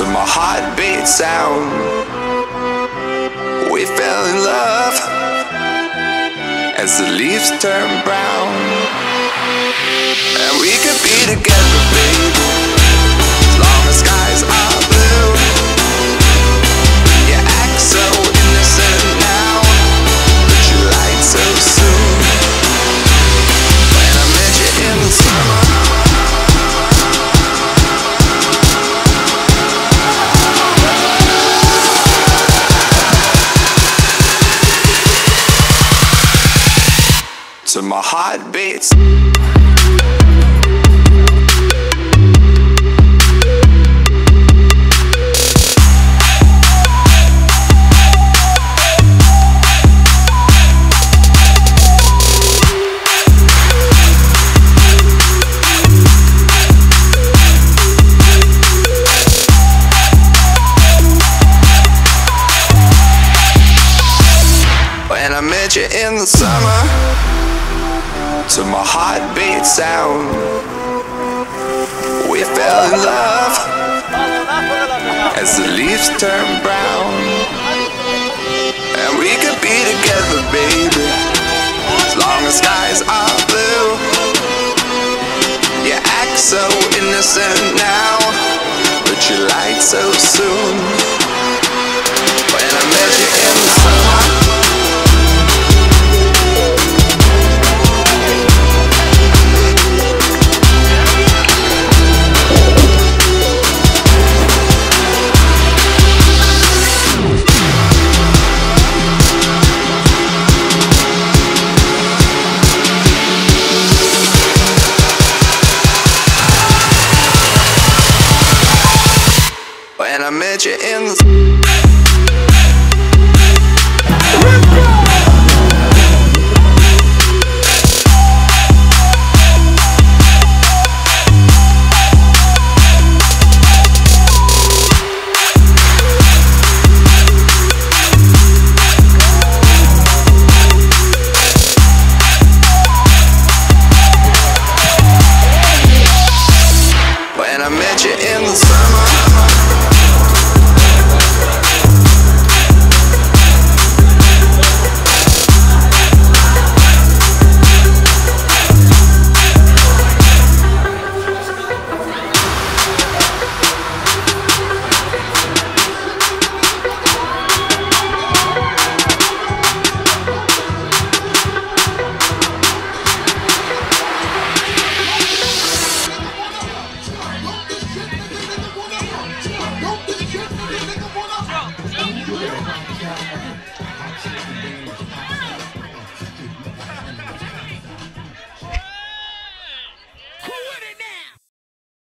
to my heartbeat sound. We fell in love as the leaves turn brown. And we could be together, to my heartbeats. When I met you in the summer to my heartbeat sound. We fell in love as the leaves turn brown. And we could be together, baby, as long as skies are blue. You act so innocent now, but you lied so soon. Met you in the